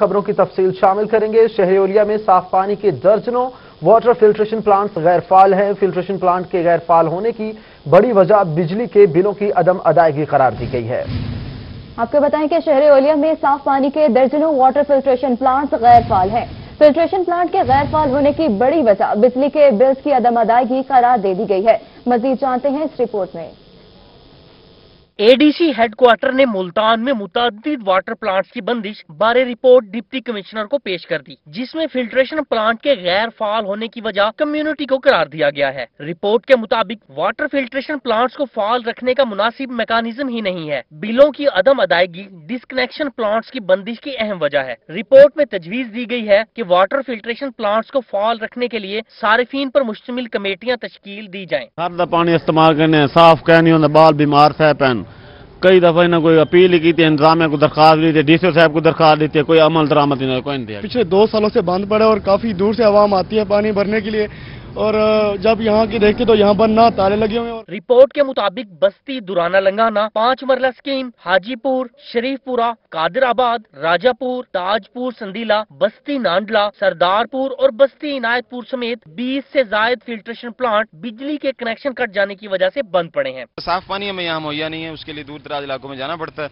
خبروں کی تفصیل شامل کریں گے۔ شہری اولیا میں صاف پانی کے درجنوں واٹر فلٹریشن پلانٹس غیر فعال ہیں۔ فلٹریشن پلانٹ کے غیر فعال ہونے کی بڑی وجہ بجلی کے بلوں کی عدم ادائیگی قرار دی گئی ہے۔ آپ کو بتائیں کہ شہر اولیا میں صاف پانی کے درجنوں واٹر فلٹریشن پلانٹس غیر فعال ہیں۔ فلٹریشن پلانٹ کے غیر فعال ہونے کی بڑی وجہ بجلی کے بلز کی عدم ادائیگی قرار دے دی گئی ہے۔ مزید جانتے ہیں اس رپورٹ میں۔ A D C headquarter نے ملتان میں متعدد واٹر پلانٹس کی بندش بارے رپورٹ ڈپٹی کمشنر کو پیش کر دی، جس میں فلٹریشن پلانٹ کے غیر فعال ہونے کی وجہ کمیونٹی کو قرار دیا گیا ہے۔ رپورٹ کے مطابق واٹر فلٹریشن پلانٹس کو فعال رکھنے کا مناسب میکانزم ہی نہیں ہے۔ بلوں کی عدم ادائیگی ڈسکنیکشن پلانٹس کی بندش کی اہم وجہ ہے۔ رپورٹ میں تجویز دی گئی ہے کہ واٹر فلٹریشن پلانٹس کو فعال رکھنے کے لیے صارفین پر مشتمل کمیٹیاں تشکیل دی جائیں۔ ہر دا پانی استعمال کرنے، صاف کہنی ہوں بال بیمار پہن۔ کئی دفعہ انہیں کوئی اپیل کی تھی انتظامیہ کو درخواست دی تھی ڈی سی صاحب کو درخواست دی تھی کوئی عمل درآمد نہیں کوئی نہیں دیا پچھلے دو سالوں سے بند پڑا ہے اور کافی دور سے عوام آتی ہے پانی بھرنے کے لیے۔ اور جب یہاں کی دیکھتے تو یہاں پر نہ تالے لگے ہوئے ہیں رپورٹ کے مطابق بستی دورانہ لنگانا پانچ مرلہ سکیم حاجی پور شریف پورا قادر آباد راجہ پور تاج پور سندیلا بستی نانڈلا سردار پور اور بستی عنایت پور سمیت بیس سے زائد فلٹریشن پلانٹ بجلی کے کنیکشن کٹ جانے کی وجہ سے بند پڑے ہیں۔ صاف پانی ہمیں یہاں مہیا نہیں ہے اس کے لیے دور دراز علاقوں میں جانا پڑتا ہے۔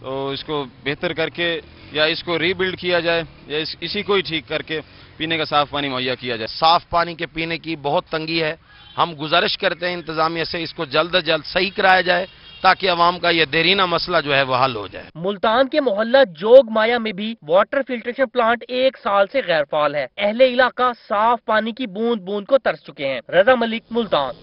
تو اس کو بہتر کر کے یا اس کو ری بلڈ کیا جائے یا اسی کو ہی ٹھیک کر کے پینے کا صاف پانی مہیا کیا جائے۔ صاف پانی کے پینے کی بہت تنگی ہے۔ ہم گزارش کرتے ہیں انتظامیہ سے اس کو جلد از جلد صحیح کرایا جائے تاکہ عوام کا یہ دیرینہ مسئلہ جو ہے وہ حل ہو جائے۔ ملتان کے محلہ جوگ مایا میں بھی واٹر فلٹریشن پلانٹ ایک سال سے غیر فعال ہے۔ اہل علاقہ صاف پانی کی بوند بوند کو ترس چکے ہیں۔ رضا ملک ملتان۔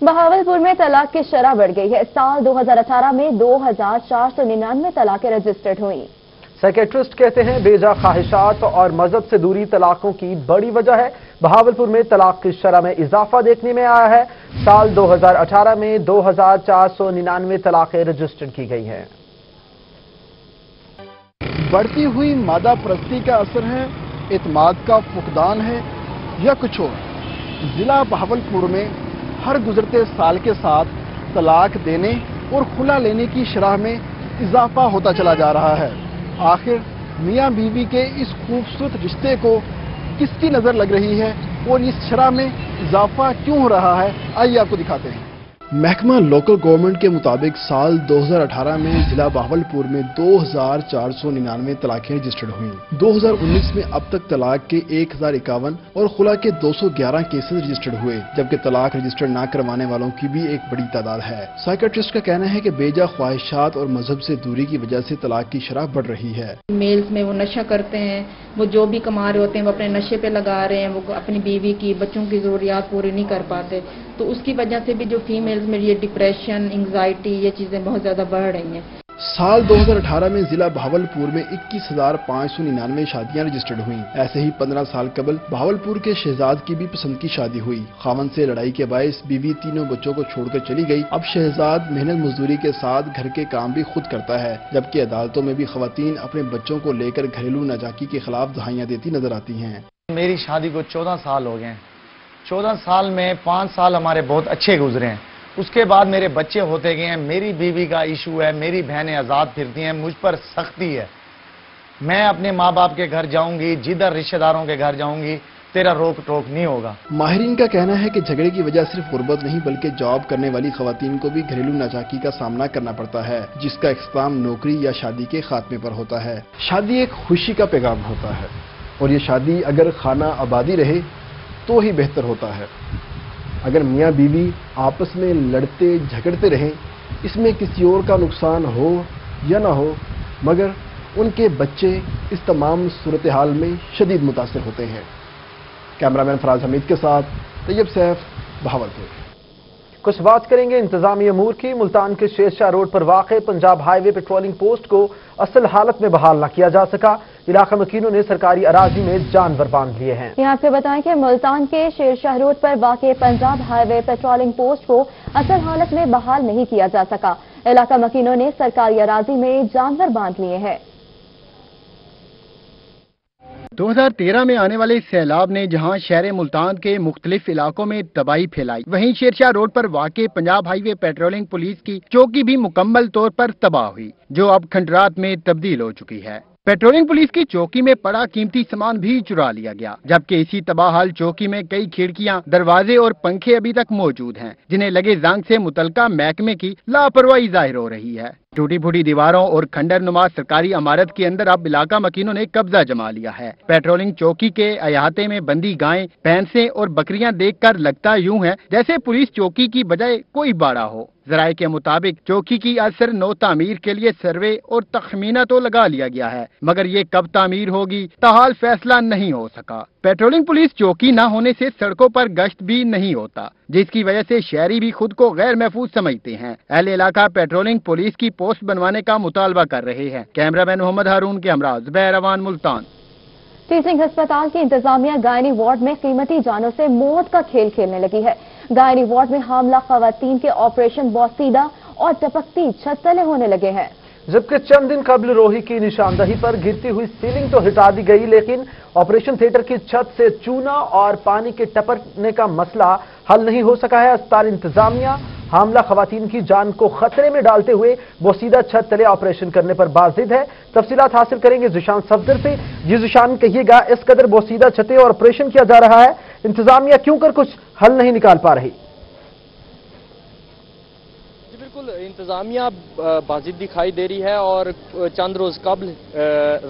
بہاول پور میں طلاق کی شرح بڑھ گئی ہے۔ سال دو ہزار اٹھارہ میں دو ہزار چار سو ننانوے طلاقیں رجسٹرڈ ہوئیں۔ سیکیٹرسٹ کہتے ہیں بیجا خواہشات اور مذہب سے دوری طلاقوں کی بڑی وجہ ہے۔ بہاولپور میں طلاق کی شرح میں اضافہ دیکھنے میں آیا ہے۔ سال دو ہزار اٹھارہ میں دو ہزار چار سو ننانوے طلاقیں رجسٹرڈ کی گئی ہیں۔ بڑھتی ہوئی مادہ پرستی کا اثر ہے، اعتماد کا فقدان ہے یا کچھ اور۔ ضلع بہاولپور میں ہر گزرتے سال کے ساتھ طلاق دینے اور کھلا لینے کی شرح میں اضافہ ہوتا چلا جا رہا ہے۔ آخر میاں بیوی کے اس خوبصورت رشتے کو کس کی نظر لگ رہی ہے اور اس شرح میں اضافہ کیوں ہو رہا ہے؟ آئیے آپ کو دکھاتے ہیں۔ محکمہ لوکل گورنمنٹ کے مطابق سال دو ہزار اٹھارہ میں ضلع باول پور میں دو ہزار چار سو ننانوے طلاقیں رجسٹرڈ ہوئیں۔ دو ہزار انیس میں اب تک طلاق کے ایک ہزار اکاون اور خلا کے دو سو گیارہ کیسز رجسٹرڈ ہوئے، جبکہ طلاق رجسٹر نہ کروانے والوں کی بھی ایک بڑی تعداد ہے۔ سائکٹرسٹ کا کہنا ہے کہ بیجا خواہشات اور مذہب سے دوری کی وجہ سے طلاق کی شرح بڑھ رہی ہے۔ میلز میں وہ نشہ کرتے ہیں، وہ جو بھی کما رہے ہوتے ہیں، وہ اپنے نشے پہ لگا رہے ہیں، وہ اپنی بیوی کی، بچوں کی ضروریات پوری نہیں کر پاتے۔ تو اس کی وجہ سے بھی جو فیمیلز میں یہ ڈپریشن انگزائٹی یہ چیزیں بہت زیادہ بڑھ رہی ہیں۔ سال دو ہزار اٹھارہ میں ضلع بہاول پور میں اکیس ہزار پانچ سو ننانوے شادیاں رجسٹرڈ ہوئیں۔ ایسے ہی پندرہ سال قبل بہاول پور کے شہزاد کی بھی پسند کی شادی ہوئی۔ خامن سے لڑائی کے باعث بیوی تینوں بچوں کو چھوڑ کر چلی گئی۔ اب شہزاد محنت مزدوری کے ساتھ گھر کے کام بھی خود کرتا ہے جبکہ عدالتوں میں بھی خواتین اپنے بچوں کو لے کر گھریلو ناجاکی کے خلاف دہائیاں دیتی نظر آتی ہیں۔ میری شادی کو چودہ سال ہو گئے چودہ سال میں پانچ سال ہمارے بہت اچھے گزرے ہیں۔ اس کے بعد میرے بچے ہوتے گئے ہیں، میری بیوی کا ایشو ہے، میری بہنیں آزاد پھرتی ہیں، مجھ پر سختی ہے۔ میں اپنے ماں باپ کے گھر جاؤں گی، جدھر رشتہ داروں کے گھر جاؤں گی، تیرا روک ٹوک نہیں ہوگا۔ ماہرین کا کہنا ہے کہ جھگڑے کی وجہ صرف غربت نہیں بلکہ جاب کرنے والی خواتین کو بھی گھریلو ناچاکی کا سامنا کرنا پڑتا ہے، جس کا اختتام نوکری یا شادی کے خاتمے پر ہوتا ہے۔ شادی ایک خوشی کا پیغام ہوتا ہے اور یہ شادی اگر خانہ آبادی رہے تو ہی بہتر ہوتا ہے۔ اگر میاں بیوی آپس میں لڑتے جھگڑتے رہیں، اس میں کسی اور کا نقصان ہو یا نہ ہو، مگر ان کے بچے اس تمام صورتحال میں شدید متاثر ہوتے ہیں۔ کیمرامین فراز حمید کے ساتھ طیب سیف بہاول پور کچھ بات کریں گے انتظامی امور کی، ملتان کے شیر شاہ روڈ پر واقع Punjab highway patrolling post کو اصل حالت میں بحال نہ کیا جا سکا۔ علاقہ مکینوں نے سرکاری اراضی میں جانور باندھ لیے ہیں۔ یہاں سے بتائیں کہ ملتان کے شیر شاہ روڈ پر واقع Punjab highway patrolling post کو اصل حالت میں بحال نہیں کیا جا سکا۔ علاقہ مکینوں نے سرکاری اراضی میں جانور باندھ لیے ہیں۔ دو ہزار تیرہ میں آنے والے سیلاب نے جہاں شہر ملتان کے مختلف علاقوں میں تباہی پھیلائی، وہیں شیر شاہ روڈ پر واقع Punjab highway patrolling police کی چوکی بھی مکمل طور پر تباہ ہوئی، جو اب کھنڈرات میں تبدیل ہو چکی ہے۔ پیٹرولنگ پولیس کی چوکی میں پڑا قیمتی سامان بھی چرا لیا گیا، جبکہ اسی تباہ حال چوکی میں کئی کھڑکیاں، دروازے اور پنکھے ابھی تک موجود ہیں، جنہیں لگے زانگ سے متعلقہ محکمے کی لاپرواہی ظاہر ہو رہی ہے۔ ٹوٹی پھوٹی دیواروں اور کھنڈر نما سرکاری عمارت کے اندر اب علاقہ مکینوں نے قبضہ جما لیا ہے۔ پیٹرولنگ چوکی کے احاطے میں بندی گائیں، بھینسیں اور بکریاں دیکھ کر لگتا یوں ہے جیسے پولیس چوکی کی بجائے کوئی باڑہ ہو۔ ذرائع کے مطابق چوکی کی اثر نو تعمیر کے لیے سروے اور تخمینہ تو لگا لیا گیا ہے، مگر یہ کب تعمیر ہوگی تاحال فیصلہ نہیں ہو سکا۔ پیٹرولنگ پولیس چوکی نہ ہونے سے سڑکوں پر گشت بھی نہیں ہوتا، جس کی وجہ سے شہری بھی خود کو غیر محفوظ سمجھتے ہیں۔ اہل علاقہ پیٹرولنگ پولیس کی پوسٹ بنوانے کا مطالبہ کر رہے ہیں۔ کیمرامین محمد ہارون کے ہمراہ زبیر ملتان۔ تیسنگ ہسپتال کی انتظامیہ گائنی وارڈ میں قیمتی جانوں سے موت کا کھیل کھیلنے لگی ہے۔ گائنی وارڈ میں حاملہ خواتین کے آپریشن بوسیدہ اور ٹپکتی چھتلے ہونے لگے ہیں۔ جبکہ چند دن قبل روہی کی نشاندہی پر گرتی ہوئی سیلنگ تو ہٹا دی گئی، لیکن آپریشن تھیٹر کی چھت سے چونا اور پانی کے ٹپرنے کا مسئلہ حل نہیں ہو سکا ہے۔ اسپتال انتظامیہ حاملہ خواتین کی جان کو خطرے میں ڈالتے ہوئے وہ سیدھا چھت تلے آپریشن کرنے پر بازد ہے۔ تفصیلات حاصل کریں گے زشان صفدر سے۔ جی زشان، کہیے گا، اس قدر وہ سیدھا چھتے اور آپریشن کیا جا رہا ہے؟ انتظامیہ کیوں کر کچھ حل نہیں نکال پا رہی؟ انتظامیہ بازد دکھائی دے رہی ہے اور چند روز قبل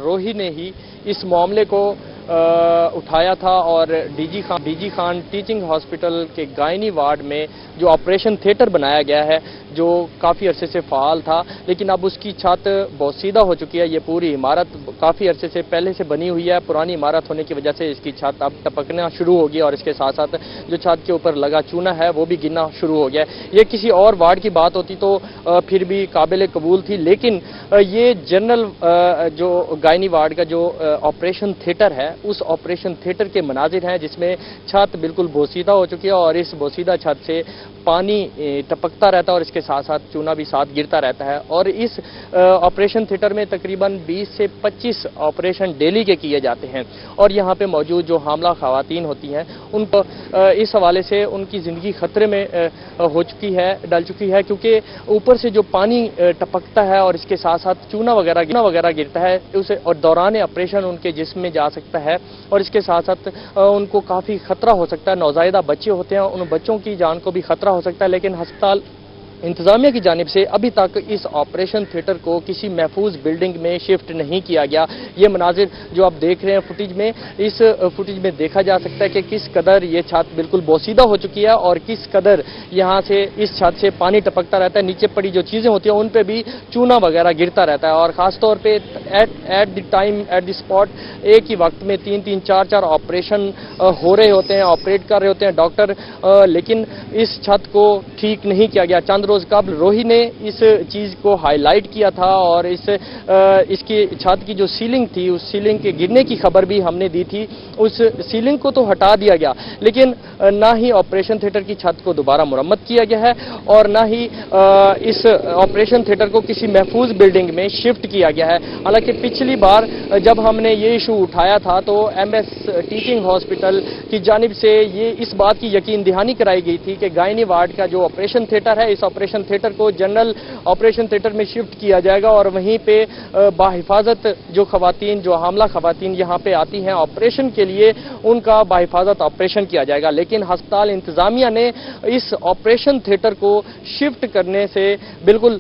روحی نے ہی اس معاملے کو اٹھایا تھا اور D G Khan D G Khan teaching hospital کے گائنی وارڈ میں جو آپریشن تھیٹر بنایا گیا ہے، جو کافی عرصے سے فعال تھا، لیکن اب اس کی چھت سیدھا ہو چکی ہے، یہ پوری عمارت کافی عرصے سے پہلے سے بنی ہوئی ہے۔ پرانی عمارت ہونے کی وجہ سے اس کی چھت اب ٹپکنا شروع ہوگی اور اس کے ساتھ ساتھ جو چھت کے اوپر لگا چونا ہے، وہ بھی گنا شروع ہو گیا۔ ہے یہ کسی اور وارڈ کی بات ہوتی تو پھر بھی قابل قبول تھی، لیکن یہ جنرل جو گائنی وارڈ کا جو آپریشن تھیٹر ہے اس آپریشن تھیٹر کے مناظر ہیں جس میں چھت بالکل بوسیدہ ہو چکی ہے اور اس بوسیدہ چھت سے پانی ٹپکتا رہتا ہے اور اس کے ساتھ ساتھ چونا بھی ساتھ گرتا رہتا ہے اور اس آپریشن تھیٹر میں تقریباً بیس سے پچیس آپریشن ڈیلی کے کیے جاتے ہیں اور یہاں پہ موجود جو حاملہ خواتین ہوتی ہیں، ان کو اس حوالے سے ان کی زندگی خطرے میں ہو چکی ہے، ڈل چکی ہے کیونکہ اوپر سے جو پانی ٹپکتا ہے اور اس کے ساتھ ساتھ چونا وغیرہ وغیرہ گرتا ہے اور دوران آپریشن ان کے جسم میں جا سکتا ہے اور اس کے ساتھ ساتھ ان کو کافی خطرہ ہو سکتا ہے، نوزائیدہ بچے ہوتے ہیں، ان بچوں کی جان کو بھی خطرہ ہو ہو سکتا ہے لیکن ہسپتال انتظامیہ کی جانب سے ابھی تک اس آپریشن تھیٹر کو کسی محفوظ بلڈنگ میں شفٹ نہیں کیا گیا۔ یہ مناظر جو آپ دیکھ رہے ہیں فوٹیج میں، اس فوٹیج میں دیکھا جا سکتا ہے کہ کس قدر یہ چھت بالکل بوسیدہ ہو چکی ہے اور کس قدر یہاں سے اس چھت سے پانی ٹپکتا رہتا ہے، نیچے پڑی جو چیزیں ہوتی ہیں ان پہ بھی چونا وغیرہ گرتا رہتا ہے۔ اور خاص طور پہ at at the time at the spot ایک ہی وقت میں تین تین، چار چار آپریشن ہو رہے ہوتے ہیں، آپریٹ کر رہے ہوتے ہیں ڈاکٹر لیکن اس چھت کو ٹھیک نہیں کیا گیا۔ چند روز قبل روہی نے اس چیز کو ہائی لائٹ کیا تھا اور اس کی چھت کی جو سیلنگ تھی، اس سیلنگ کے گرنے کی خبر بھی ہم نے دی تھی۔ اس سیلنگ کو تو ہٹا دیا گیا، لیکن نہ ہی آپریشن تھیٹر کی چھت کو دوبارہ مرمت کیا گیا ہے اور نہ ہی اس آپریشن تھیٹر کو کسی محفوظ بلڈنگ میں شفٹ کیا گیا ہے۔ حالانکہ پچھلی بار جب ہم نے یہ ایشو اٹھایا تھا تو ایم ایس ٹیچنگ ہاسپٹل کی جانب سے یہ اس بات کی یقین دہانی کرائی گئی تھی کہ گائنی وارڈ کا جو آپریشن تھیٹر ہے، اس آپ آپریشن تھیٹر کو جنرل آپریشن تھیٹر میں شفٹ کیا جائے گا اور وہیں پہ بحفاظت جو خواتین جو حاملہ خواتین یہاں پہ آتی ہیں آپریشن کے لیے ان کا بحفاظت آپریشن کیا جائے گا۔ لیکن ہسپتال انتظامیہ نے اس آپریشن تھیٹر کو شفٹ کرنے سے بالکل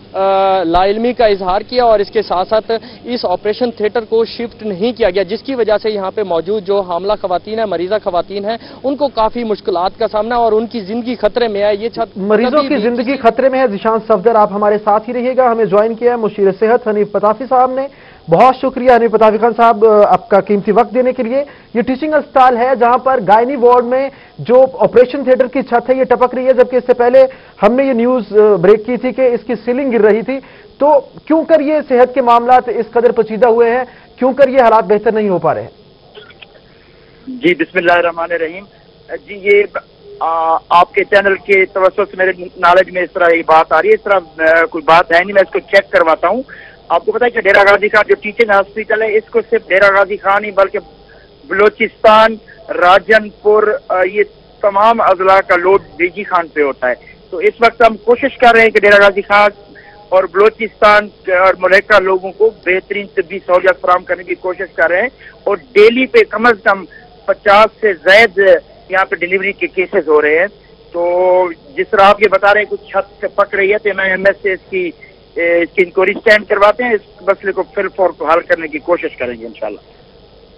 لا علمی کا اظہار کیا اور اس کے ساتھ ساتھ اس آپریشن تھیٹر کو شفٹ نہیں کیا گیا جس کی وجہ سے یہاں پہ موجود جو حاملہ خواتین ہیں مریضہ خواتین ہیں ان کو کافی مشکلات کا سامنا اور ان کی زندگی خطرے میں آئے۔ یہ چھت مریضوں کی زندگی خطرے سلسلے میں زیشان صفدر، آپ ہمارے ساتھ ہی رہیے گا، ہمیں جوائن کیا ہے مشیر صحت حنیف پتافی صاحب نے۔ بہت شکریہ حنیف پتافی خان صاحب، آپ کا قیمتی وقت دینے کے لیے۔ یہ ٹیچنگ اسپتال ہے جہاں پر گائنی وارڈ میں جو آپریشن تھیٹر کی چھت ہے، یہ ٹپک رہی ہے۔ جبکہ اس سے پہلے ہم نے یہ نیوز بریک کی تھی کہ اس کی سیلنگ گر رہی تھی۔ تو کیوں کر یہ صحت کے معاملات اس قدر پچیدہ ہوئے ہیں؟ کیوں کر یہ حالات بہتر نہیں ہو پا رہے ہیں؟ جی بسم اللہ الرحمن الرحیم۔ جی یہ آپ کے چینل کے توسط سے میرے نالج میں اس طرح یہ بات آ رہی ہے، اس طرح کوئی بات ہے نہیں، میں اس کو چیک کرواتا ہوں۔ آپ کو پتا ہے کہ ڈیرا غازی خان جو ٹیچنگ ہاسپٹل ہے، اس کو صرف ڈیرا غازی خان ہی، بلکہ بلوچستان راجن پور یہ تمام اضلاع کا لوڈ ڈی جی خان پہ ہوتا ہے۔ تو اس وقت ہم کوشش کر رہے ہیں کہ ڈیرا غازی خان اور بلوچستان اور ملیکا لوگوں کو بہترین طبی سہولیات فراہم کرنے کی کوشش کر رہے ہیں۔ اور ڈیلی پہ کم از کم پچاس سے زائد یہاں پہ ڈلیوری کے کیسز ہو رہے ہیں۔ تو جس طرح آپ یہ بتا رہے ہیں، کچھ چھت سے پک رہی ہے، تو میں ایم ایس سے اس کی اس کی انکوائری اسٹینڈ کرواتے ہیں۔ اس مسئلے کو فل فور حل کرنے کی کوشش کریں گے انشاءاللہ۔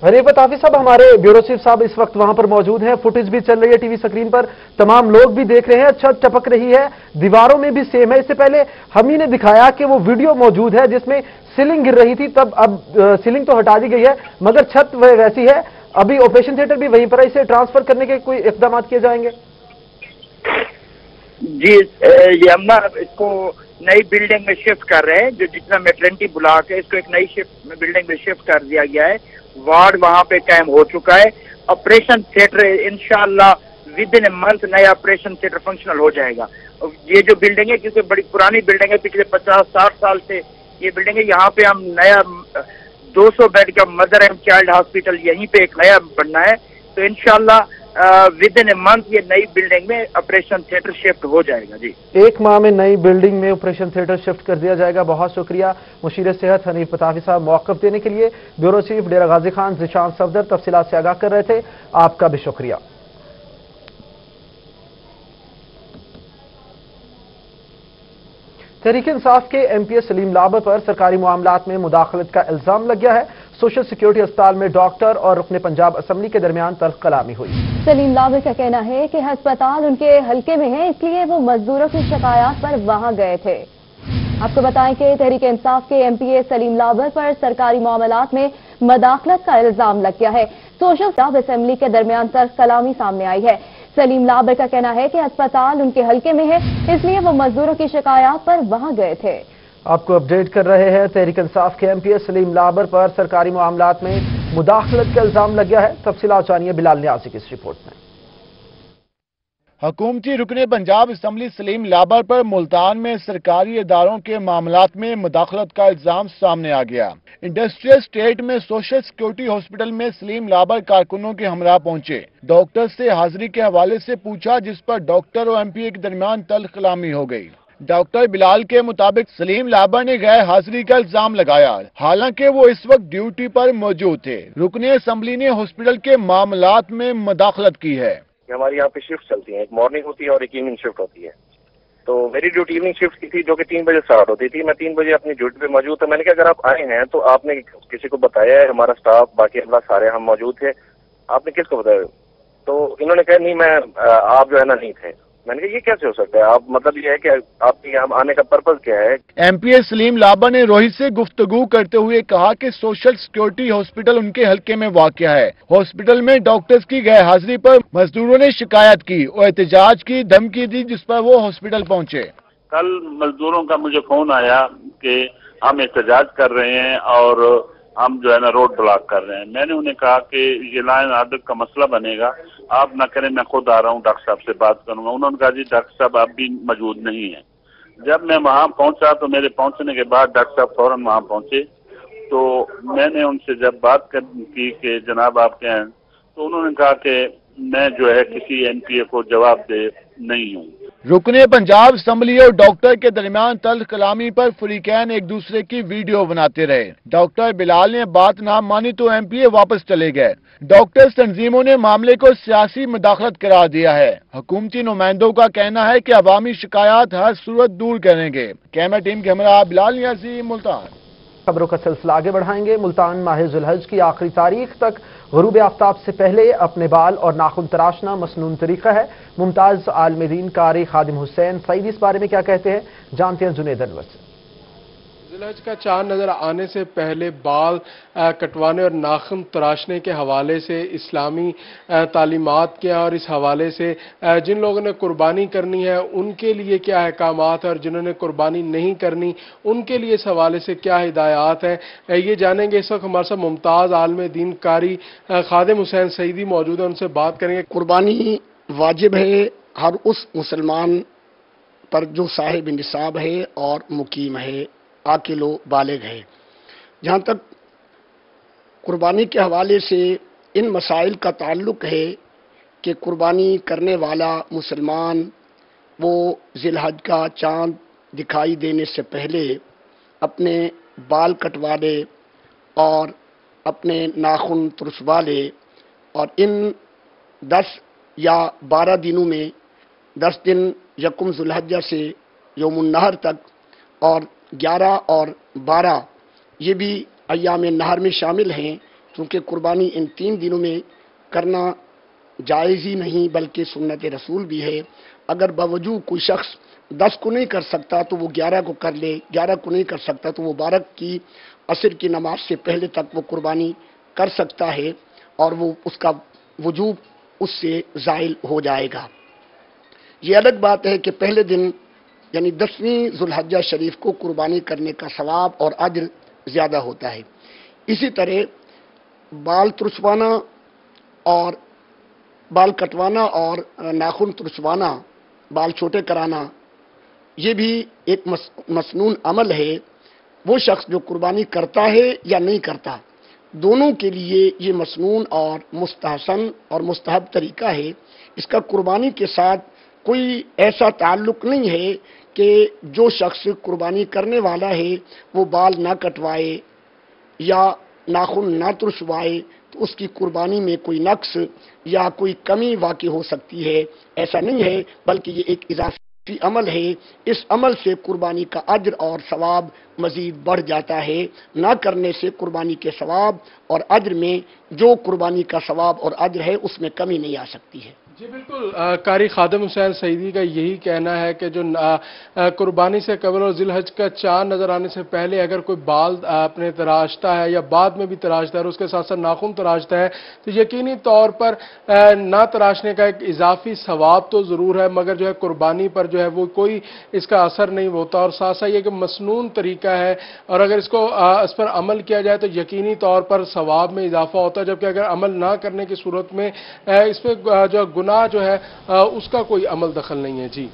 حنیف بتافی صاحب، ہمارے بیورو چیف صاحب اس وقت وہاں پر موجود ہیں۔ فوٹیج بھی چل رہی ہے ٹی وی سکرین پر۔ تمام لوگ بھی دیکھ رہے ہیں۔ اچھا، چھت ٹپک رہی ہے۔ دیواروں میں بھی سیم ہے۔ اس سے پہلے ہم ہی نے دکھایا کہ وہ ویڈیو موجود ہے، جس میں سیلنگ گر رہی تھی۔ تب اب سیلنگ تو ہٹا دی گئی ہے، مگر چھت ویسی ہے۔ ابھی آپریشن تھیٹر بھی وہیں پر ہے، اسے ٹرانسفر کرنے کے کوئی اقدامات کیے جائیں گے؟ جی یہ ہم اس کو نئی بلڈنگ میں شفٹ کر رہے ہیں، جو جتنا میٹرنٹی بلاک ہے اس کو ایک نئی شفٹ بلڈنگ میں شفٹ کر دیا گیا ہے۔ وارڈ وہاں پہ قائم ہو چکا ہے۔ آپریشن تھیٹر انشاءاللہ ود ان اے منتھ نیا آپریشن تھیٹر فنکشنل ہو جائے گا۔ یہ جو بلڈنگ ہے، کیونکہ بڑی پرانی بلڈنگ ہے، پچھلے پچاس، ساٹھ سال سے یہ بلڈنگ ہے، یہاں پہ ہم نیا دو سو بیڈ کا مدر اینڈ چائلڈ ہاسپٹل یہیں پہ ایک نیا بننا ہے۔ تو انشاءاللہ ود ان اے منتھ یہ نئی بلڈنگ میں آپریشن تھیٹر شفٹ ہو جائے گا جی۔ ایک ماہ میں نئی بلڈنگ میں آپریشن تھیٹر شفٹ کر دیا جائے گا۔ بہت شکریہ مشیر صحت حنیف پتافی صاحب موقف دینے کے لیے۔ بیورو چیف ڈیرا غازی خان زشان صفدر تفصیلات سے آگاہ کر رہے تھے۔ آپ کا بھی شکریہ۔ تحریک انصاف کے ایم پی ایس سلیم لابر پر سرکاری معاملات میں مداخلت کا الزام لگ گیا ہے۔ سوشل سیکیورٹی اسپتال میں ڈاکٹر اور رکن پنجاب اسمبلی کے درمیان تلخ کلامی ہوئی۔ سلیم لابر کا کہنا ہے کہ ہسپتال ان کے حلقے میں ہے اس لیے وہ مزدوروں کی شکایات پر وہاں گئے تھے۔ آپ کو بتائیں کہ تحریک انصاف کے ایم پی اے سلیم لابر پر سرکاری معاملات میں مداخلت کا الزام لگ گیا ہے۔ سوشل سٹاف اسمبلی کے درمیان تلخ کلامی سامنے آئی ہے۔ سلیم لابر کا کہنا ہے کہ ہسپتال ان کے حلقے میں ہے، اس لیے وہ مزدوروں کی شکایات پر وہاں گئے تھے۔ آپ کو اپڈیٹ کر رہے ہیں، تحریک انصاف کے ایم پی ایس سلیم لابر پر سرکاری معاملات میں مداخلت کا الزام لگ گیا ہے۔ تفصیلات جانیے بلال نیازی کی اس رپورٹ میں۔ حکومتی رکن پنجاب اسمبلی سلیم لابر پر ملتان میں سرکاری اداروں کے معاملات میں مداخلت کا الزام سامنے آ گیا۔ انڈسٹریل اسٹیٹ میں سوشل سیکورٹی ہاسپٹل میں سلیم لابر کارکنوں کے ہمراہ پہنچے۔ ڈاکٹر سے حاضری کے حوالے سے پوچھا جس پر ڈاکٹر اور ایم پی اے کے درمیان تل کلامی ہو گئی۔ ڈاکٹر بلال کے مطابق سلیم لابر نے غیر حاضری کا الزام لگایا۔ حالانکہ وہ اس وقت ڈیوٹی پر موجود تھے۔ رکن اسمبلی نے ہاسپٹل کے معاملات میں مداخلت کی ہے۔ ہماری یہاں پہ شفٹ چلتی ہیں۔ ایک مارننگ ہوتی ہے اور ایک ایوننگ شفٹ ہوتی ہے۔ تو میری ڈیوٹی ایوننگ شفٹ کی تھی جو کہ تین بجے اسٹارٹ ہوتی تھی۔ میں تین بجے اپنی ڈیوٹی پہ موجود تھا۔ میں نے کہا اگر آپ آئے ہیں تو آپ نے کسی کو بتایا ہے، ہمارا اسٹاف باقی اللہ سارے ہم موجود تھے۔ آپ نے کس کو بتایا؟ تو انہوں نے کہا، نہیں، میں آپ جو ہے نا نہیں تھے۔ میں نے کہا یہ کیسے ہو سکتا ہے؟ آپ مطلب یہ ہے کہ آپ کے یہاں آنے کا پرپز کیا ہے؟ ایم پی ایس سلیم لابا نے روہت سے گفتگو کرتے ہوئے کہا کہ سوشل سیکیورٹی ہاسپٹل ان کے حلقے میں واقع ہے۔ ہاسپٹل میں ڈاکٹرز کی غیر حاضری پر مزدوروں نے شکایت کی اور احتجاج کی دھمکی دی جس پر وہ ہاسپٹل پہنچے۔ کل مزدوروں کا مجھے فون آیا کہ ہم احتجاج کر رہے ہیں اور ہم جو ہے نا روڈ بلاک کر رہے ہیں۔ میں نے انہیں کہا کہ یہ لائن آرڈر کا مسئلہ بنے گا۔ آپ نہ کریں، میں خود آ رہا ہوں، ڈاکٹر صاحب سے بات کروں گا۔ انہوں نے کہا جی ڈاکٹر صاحب آپ بھی موجود نہیں ہیں۔ جب میں وہاں پہنچا تو میرے پہنچنے کے بعد ڈاکٹر صاحب فوراً وہاں پہنچے۔ تو میں نے ان سے جب بات کی کہ جناب آپ کے ہیں، تو انہوں نے کہا کہ میں جو ہے کسی این پی اے کو جواب دے نہیں ہوں۔ رکن پنجاب اسمبلی اور ڈاکٹر کے درمیان تلخ کلامی پر فریقین ایک دوسرے کی ویڈیو بناتے رہے۔ ڈاکٹر بلال نے بات نہ مانی تو ایم پی اے واپس چلے گئے۔ ڈاکٹر تنظیموں نے معاملے کو سیاسی مداخلت قرار دیا ہے۔ حکومتی نمائندوں کا کہنا ہے کہ عوامی شکایات ہر صورت دور کریں گے۔ کیمرہ ٹیم کے ہمراہ بلال نیازی ملتان۔ خبروں کا سلسلہ آگے بڑھائیں گے۔ ملتان ماہ ذوالحج کی آخری تاریخ تک غروب آفتاب سے پہلے اپنے بال اور ناخن تراشنا مصنون طریقہ ہے۔ ممتاز عالم دین کاری خادم حسین سعید اس بارے میں کیا کہتے ہیں؟ جانتے ہیں جنید انور سے ذلحج کا چاند نظر آنے سے پہلے بال کٹوانے اور ناخن تراشنے کے حوالے سے اسلامی تعلیمات کیا اور اس حوالے سے جن لوگوں نے قربانی کرنی ہے، ان کے لیے کیا احکامات اور جنہوں نے قربانی نہیں کرنی، ان کے لیے اس حوالے سے کیا ہدایات ہیں؟ یہ جانیں گے اس وقت ہمارے ساتھ ممتاز عالم دین کاری خادم حسین سعیدی موجود ہیں، ان سے بات کریں گے۔ قربانی واجب ہے ہر اس مسلمان پر جو صاحب نصاب ہے اور مقیم ہے۔ آکل و بالغ ہے جہاں تک قربانی کے حوالے سے ان مسائل کا تعلق ہے کہ قربانی کرنے والا مسلمان وہ ذی الحج کا چاند دکھائی دینے سے پہلے اپنے بال کٹوا لے اور اپنے ناخن ترسوا لے اور ان دس یا بارہ دنوں میں دس دن یکم ذوالحجہ سے یوم النہر تک اور گیارہ اور بارہ، یہ بھی ایام نہر میں شامل ہیں کیونکہ قربانی ان تین دنوں میں کرنا جائز ہی نہیں، بلکہ سنت رسول بھی ہے۔ اگر باوجود کوئی شخص دس کو نہیں کر سکتا، تو وہ گیارہ کو کر لے، گیارہ کو نہیں کر سکتا، تو وہ بارہ کی عصر کی نماز سے پہلے تک وہ قربانی کر سکتا ہے اور وہ اس کا وجوب اس سے زائل ہو جائے گا۔ یہ الگ بات ہے کہ پہلے دن یعنی دسویں ذوالحجہ شریف کو قربانی کرنے کا ثواب اور عجر زیادہ ہوتا ہے۔ اسی طرح بال ترسوانا اور بال کٹوانا اور ناخن ترسوانا، بال چھوٹے کرانا، یہ بھی ایک مسنون عمل ہے۔ وہ شخص جو قربانی کرتا ہے یا نہیں کرتا، دونوں کے لیے یہ مسنون اور مستحسن اور مستحب طریقہ ہے۔ اس کا قربانی کے ساتھ کوئی ایسا تعلق نہیں ہے کہ جو شخص قربانی کرنے والا ہے وہ بال نہ کٹوائے یا ناخن نہ ترسوائے تو اس کی قربانی میں کوئی نقص یا کوئی کمی واقع ہو سکتی ہے۔ ایسا نہیں ہے، بلکہ یہ ایک اضافی عمل ہے۔ اس عمل سے قربانی کا عجر اور ثواب مزید بڑھ جاتا ہے۔ نہ کرنے سے قربانی کے ثواب اور عجر میں جو قربانی کا ثواب اور عجر ہے اس میں کمی نہیں آ سکتی ہے۔ جی بالکل قاری خادم حسین سعیدی کا یہی کہنا ہے کہ جو قربانی سے قبل اور ذیل حج کا چاند نظر آنے سے پہلے اگر کوئی بال اپنے تراشتا ہے یا بعد میں بھی تراشتا ہے اور اس کے ساتھ ساتھ ناخن تراشتا ہے، تو یقینی طور پر نہ تراشنے کا ایک اضافی ثواب تو ضرور ہے، مگر جو ہے قربانی پر جو ہے وہ کوئی اس کا اثر نہیں ہوتا اور ساتھ ساتھ یہ کہ مسنون طریقہ ہے اور اگر اس کو اس پر عمل کیا جائے تو یقینی طور پر ثواب میں اضافہ ہوتا ہے، جبکہ اگر عمل نہ کرنے کی صورت میں اس پہ جو گناہ گناہ جو ہے اس کا کوئی عمل دخل نہیں ہے۔ جی۔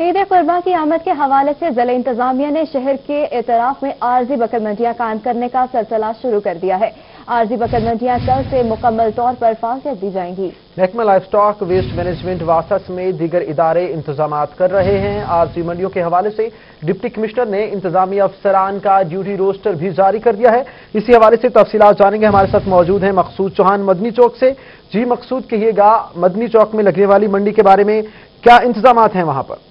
عید قربہ کی آمد کے حوالے سے ضلع انتظامیہ نے شہر کے اعتراف میں عارضی بکر منڈیاں قائم کرنے کا سلسلہ شروع کر دیا ہے۔ عارضی بکر منڈیاں کل سے مکمل طور پر فاصلت دی جائیں گی۔ محکمہ لائف سٹاک ویسٹ مینجمنٹ واسس میں دیگر ادارے انتظامات کر رہے ہیں۔ عارضی منڈیوں کے حوالے سے ڈپٹی کمشنر نے انتظامی افسران کا ڈیوٹی روسٹر بھی جاری کر دیا ہے۔ اسی حوالے سے تفصیلات جانیں گے۔ ہمارے ساتھ موجود ہیں مقصود چوہان مدنی چوک سے۔ جی مقصود کہیے گا، مدنی چوک میں لگنے والی منڈی کے بارے میں کیا انتظامات ہیں وہاں پر؟